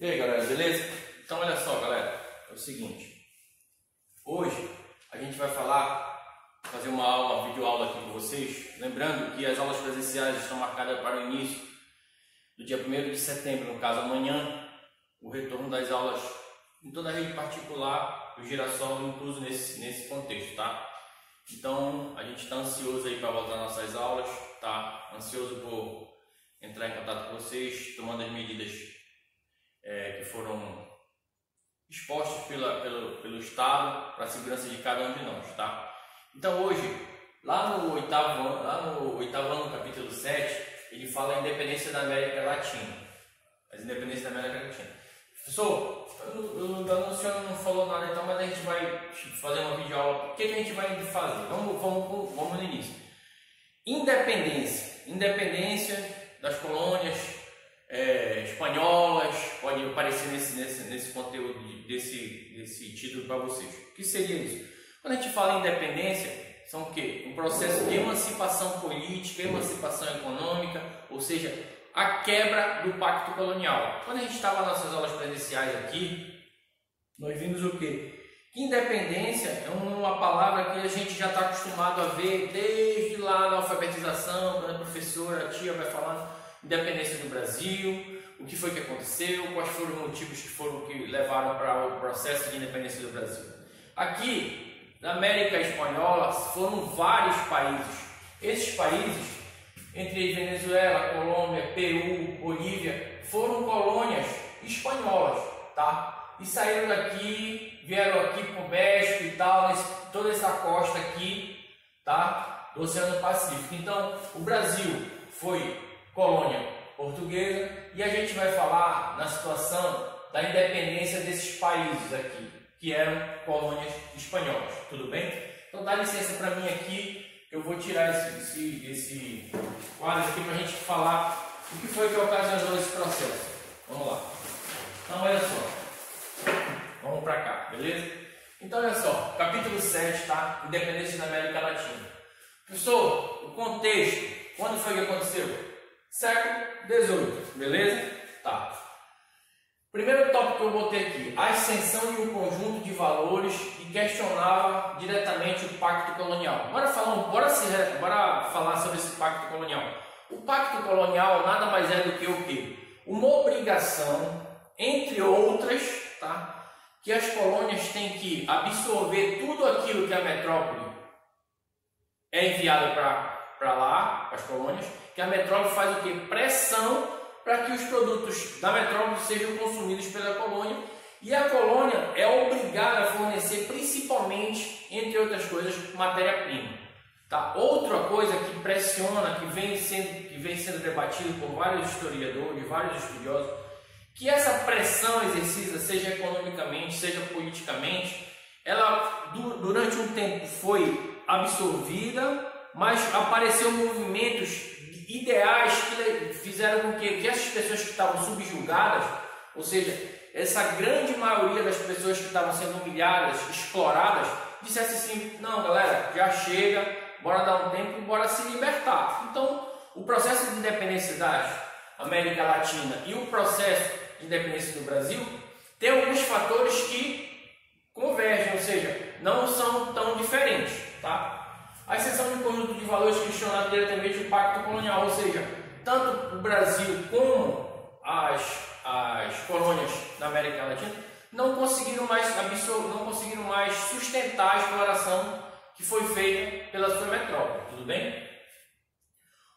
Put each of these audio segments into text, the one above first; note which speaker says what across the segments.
Speaker 1: E aí galera, beleza? Então olha só galera, é o seguinte, hoje a gente vai falar, fazer uma aula, uma videoaula aqui com vocês, lembrando que as aulas presenciais estão marcadas para o início do dia 1 de setembro, no caso amanhã, o retorno das aulas em toda a rede particular, o Girassol incluso nesse, nesse contexto, tá? Então a gente está ansioso aí para voltar nossas aulas, tá? Ansioso por entrar em contato com vocês, tomando as medidas é, que foram expostos pela, pelo, pelo Estado para a segurança de cada um de nós, tá? Então hoje, lá no oitavo, lá no oitavo ano, capítulo 7, ele fala a independência da América Latina. As independências da América Latina. Professor, o Danunciano não falou nada então, mas a gente vai fazer uma videoaula. O que, que a gente vai fazer? Vamos, vamos, vamos no início. Independência. Independência das colônias nesse, nesse, nesse conteúdo, desse, desse título para vocês. O que seria isso? Quando a gente fala em independência, são o quê? Um processo de emancipação política, emancipação econômica, ou seja, a quebra do pacto colonial. Quando a gente estava nas nossas aulas presenciais aqui, nós vimos o quê? Que independência é uma palavra que a gente já está acostumado a ver desde lá na alfabetização, quando a professora, a tia vai falando independência do Brasil, o que foi que aconteceu, quais foram os motivos que foram que levaram para o processo de independência do Brasil. Aqui, na América Espanhola, foram vários países. Esses países, entre Venezuela, Colômbia, Peru, Bolívia, foram colônias espanholas, tá? E saíram daqui, vieram aqui para o México e tal, toda essa costa aqui, tá? Do Oceano Pacífico. Então, o Brasil foi colônia portuguesa e a gente vai falar na situação da independência desses países aqui, que eram colônias espanholas, tudo bem? Então dá licença para mim aqui, eu vou tirar esse, esse, esse quadro aqui para a gente falar o que foi que ocasionou esse processo. Vamos lá. Então olha só, vamos para cá, beleza? Então olha só, capítulo 7, tá? Independência da América Latina. Professor, o contexto, quando foi que aconteceu? Século XVIII, beleza? Tá. Primeiro tópico que eu botei aqui, a ascensão de um conjunto de valores que questionava diretamente o pacto colonial. Bora falar, bora, se, bora falar sobre esse pacto colonial. O pacto colonial nada mais é do que o quê? Uma obrigação, entre outras, tá? que as colônias têm que absorver tudo aquilo que a metrópole é enviada para lá, as colônias, que a metrópole faz o que? Pressão para que os produtos da metrópole sejam consumidos pela colônia e a colônia é obrigada a fornecer principalmente, entre outras coisas, matéria-prima. Tá? Outra coisa que pressiona, que vem sendo, que vem sendo debatido por vários historiadores, vários estudiosos, que essa pressão exercida, seja economicamente, seja politicamente, ela durante um tempo foi absorvida, mas apareceu movimentos ideais que fizeram com que, que essas pessoas que estavam subjugadas, ou seja, essa grande maioria das pessoas que estavam sendo humilhadas, exploradas, dissesse assim: não, galera, já chega, bora dar um tempo, bora se libertar. Então, o processo de independência da América Latina e o processo de independência do Brasil tem alguns fatores que convergem, ou seja, não são tão diferentes, tá? A exceção de um conjunto de valores questionado diretamente o pacto colonial, ou seja, tanto o Brasil como as, as colônias da América Latina não conseguiram mais não conseguiram mais sustentar a exploração que foi feita pela sua metrópole, tudo bem?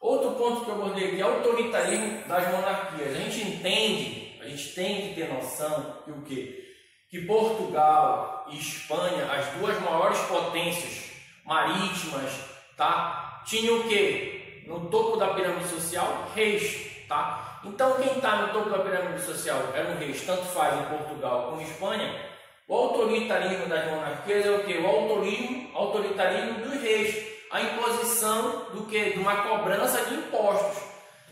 Speaker 1: Outro ponto que eu abordei aqui é o autoritarismo das monarquias. A gente entende, a gente tem que ter noção que o quê? Que Portugal e Espanha, as duas maiores potências marítimas, tá? Tinha o que? No topo da pirâmide social, reis, tá? Então quem está no topo da pirâmide social eram reis, tanto faz em Portugal como em Espanha. O autoritarismo das monarquias é o que? O autoritarismo, autoritarismo dos reis, a imposição do que? De uma cobrança de impostos,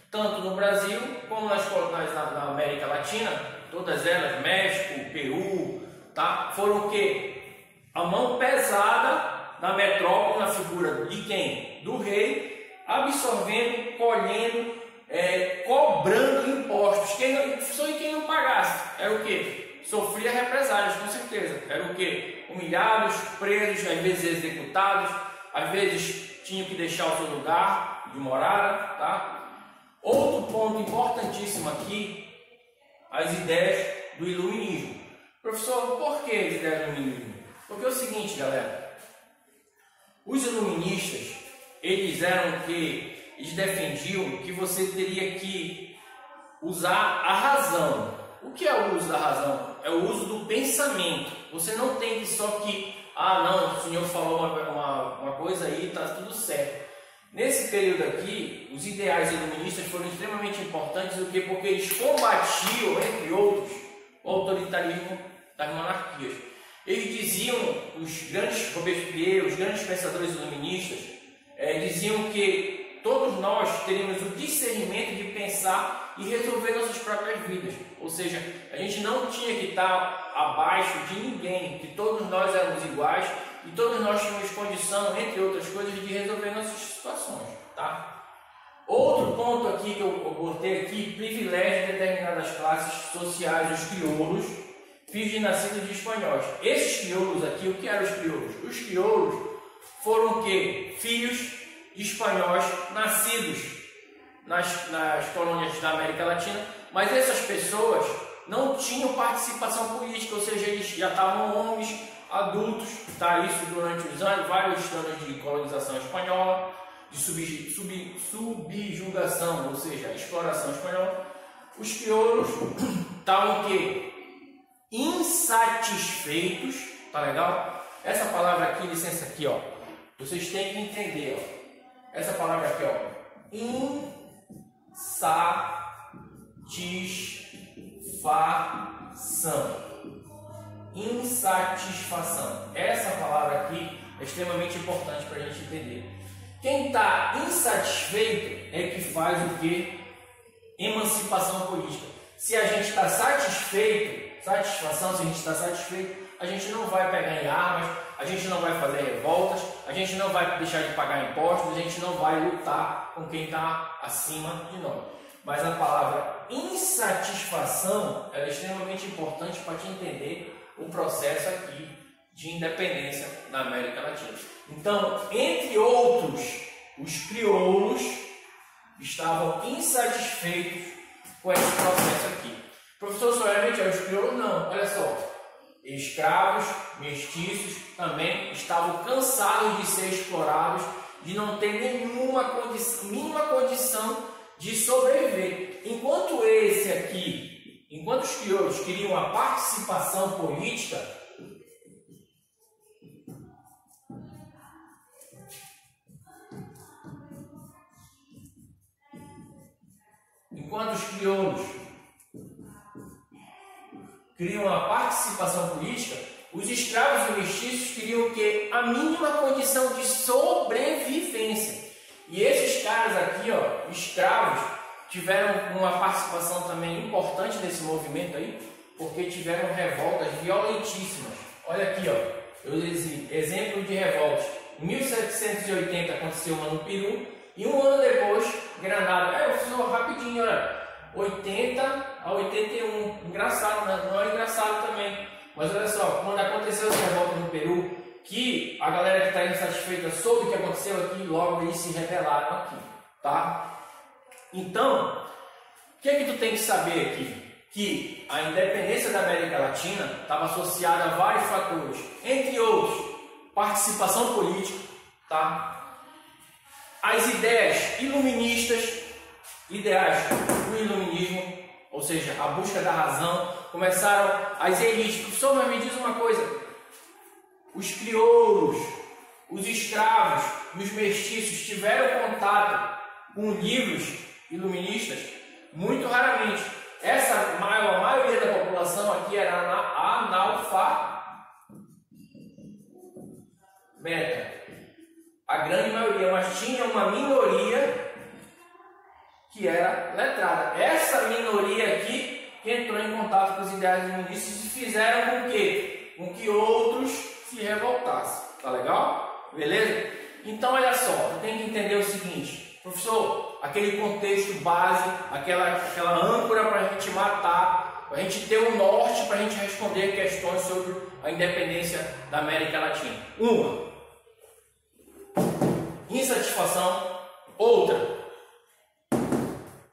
Speaker 1: tanto no Brasil como nas, na, na América Latina, todas elas, México, Peru, tá? Foram o que? A mão pesada na metrópole, na figura de quem? Do rei, absorvendo, colhendo é, cobrando impostos. Quem não, só quem não pagasse era o que? Sofria represálias, com certeza. Era o que? Humilhados, presos, às vezes executados, às vezes tinham que deixar o seu lugar de morada, tá? Outro ponto importantíssimo aqui, as ideias do iluminismo. Professor, por que as ideias do iluminismo? Porque é o seguinte, galera. Os iluministas, eles eram que eles defendiam que você teria que usar a razão. O que é o uso da razão? É o uso do pensamento. Você não tem só que, ah, não, o senhor falou uma, uma, uma coisa aí, está tudo certo. Nesse período aqui, os ideais iluministas foram extremamente importantes, o que? Porque eles combatiam, entre outros, o autoritarismo das monarquias. Eles diziam, os grandes Robespierre, os grandes pensadores iluministas, é, diziam que todos nós teríamos o discernimento de pensar e resolver nossas próprias vidas. Ou seja, a gente não tinha que estar abaixo de ninguém, que todos nós éramos iguais e todos nós tínhamos condição, entre outras coisas, de resolver nossas situações. Tá? Outro ponto aqui que eu botei aqui, privilégio de determinadas classes sociais, os crioulos, filhos de nascidos de espanhóis. Esses crioulos aqui, o que eram os crioulos? Os crioulos foram o quê? Filhos espanhóis nascidos nas, nas colônias da América Latina, mas essas pessoas não tinham participação política, ou seja, eles já estavam homens adultos, tá? Isso durante os anos, vários anos de colonização espanhola, de sub, sub, subjugação, ou seja, exploração espanhola. Os crioulos estavam que insatisfeitos, tá legal? Essa palavra aqui, licença aqui, ó. Vocês têm que entender, ó. Essa palavra aqui, ó. Insatisfação. Insatisfação. Essa palavra aqui é extremamente importante para a gente entender. Quem está insatisfeito é que faz o que? Emancipação política. Se a gente está satisfeito, satisfação, se a gente está satisfeito, a gente não vai pegar em armas, a gente não vai fazer revoltas, a gente não vai deixar de pagar impostos, a gente não vai lutar com quem está acima de nós. Mas a palavra insatisfação é extremamente importante para te entender o processo aqui de independência na América Latina. Então, entre outros, os crioulos estavam insatisfeitos com esse processo aqui. Professor, somente é os crioulos? Não, olha só. Escravos, mestiços também estavam cansados de ser explorados, de não ter nenhuma condição, mínima condição de sobreviver. Enquanto esse aqui, enquanto os crioulos queriam a participação política, enquanto os crioulos queriam a participação política, os escravos e mestiços queriam que a mínima condição de sobrevivência. E esses caras aqui, ó, escravos, tiveram uma participação também importante nesse movimento aí, porque tiveram revoltas violentíssimas. Olha aqui, ó, eu exemplo de revoltas. Em 1780 aconteceu uma no Peru e um ano depois, Granada. É, eu fiz rapidinho, olha. 80 a 81. Engraçado, né? não é engraçado também. Mas olha só, quando aconteceu essa revolta no Peru, que a galera que está insatisfeita soube o que aconteceu aqui, logo eles se rebelaram aqui, tá? Então, o que é que tu tem que saber aqui? Que a independência da América Latina estava associada a vários fatores, entre outros, participação política, tá? As ideias iluministas ideais do iluminismo, ou seja, a busca da razão, começaram as elites. Professor, mas me diz uma coisa: os crioulos, os escravos e os mestiços tiveram contato com livros iluministas? Muito raramente. Essa maior, a maioria da população aqui era analfabeta. A grande maioria, mas tinha uma minoria que era letrada. Essa minoria aqui que entrou em contato com os ideais iluministas e fizeram com que, com que outros se revoltassem. Tá legal? Beleza? Então olha só, tem que entender o seguinte: Professor, aquele contexto base, aquela, aquela âncora para a gente matar, para a gente ter um norte para a gente responder questões sobre a independência da América Latina. Uma, insatisfação. Outra,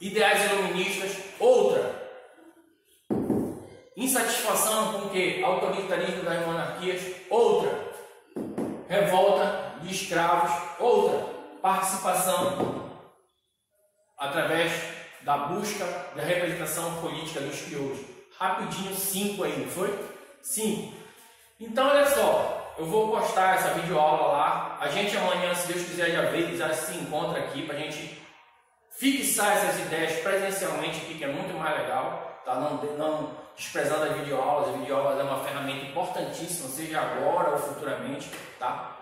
Speaker 1: ideais iluministas. Outra, insatisfação com o que? Autoritarismo das monarquias. Outra, revolta de escravos. Outra, participação através da busca da representação política dos crioulos. Rapidinho, cinco aí, não foi? Cinco. Então, olha só, eu vou postar essa videoaula lá. A gente amanhã, se Deus quiser, já vê, já se encontra aqui para a gente fixar essas ideias presencialmente que é muito mais legal, tá? Não, não desprezando as videoaulas, as videoaulas é uma ferramenta importantíssima, seja agora ou futuramente, tá?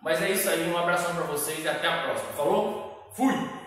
Speaker 1: Mas é isso aí, um abração para vocês e até a próxima. Falou? Fui!